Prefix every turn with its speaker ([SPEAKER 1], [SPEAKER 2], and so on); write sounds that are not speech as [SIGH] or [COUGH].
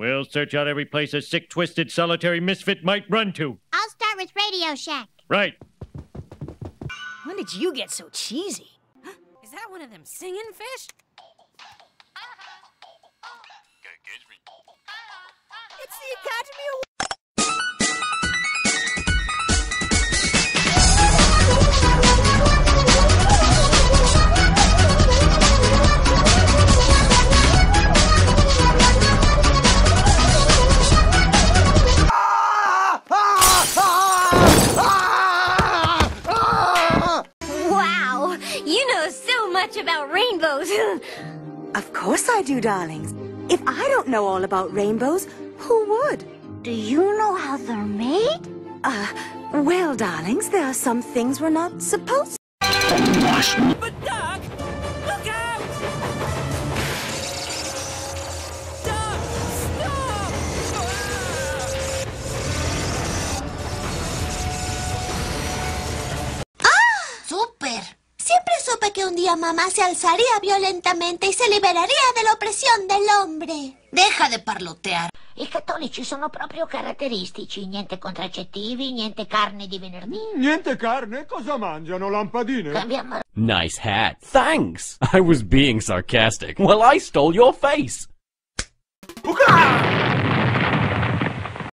[SPEAKER 1] We'll search out every place a sick, twisted, solitary misfit might run to.
[SPEAKER 2] I'll start with Radio Shack.
[SPEAKER 1] Right.
[SPEAKER 3] When did you get so cheesy?
[SPEAKER 4] Is that one of them singing fish? Uh-huh. It's the Academy Award.
[SPEAKER 2] Much about rainbows. [LAUGHS]
[SPEAKER 3] Of course I do, darlings. If I don't know all about rainbows, who would?
[SPEAKER 2] Do you know how they're made?
[SPEAKER 3] Uh, well, darlings, there are some things we're not supposed
[SPEAKER 4] But Doug,
[SPEAKER 2] Que un día mamá se alzaría violentamente y se liberaría de la opressione dell'ombre.
[SPEAKER 5] Deja di parlotteare.
[SPEAKER 2] I cattolici sono proprio caratteristici. Niente contraccettivi, niente carne di venerdì.
[SPEAKER 6] Niente carne? Cosa mangiano? Lampadine?
[SPEAKER 2] Cambiamo
[SPEAKER 7] Nice hat. Thanks. [LAUGHS] I was being sarcastic. Well, I stole your face.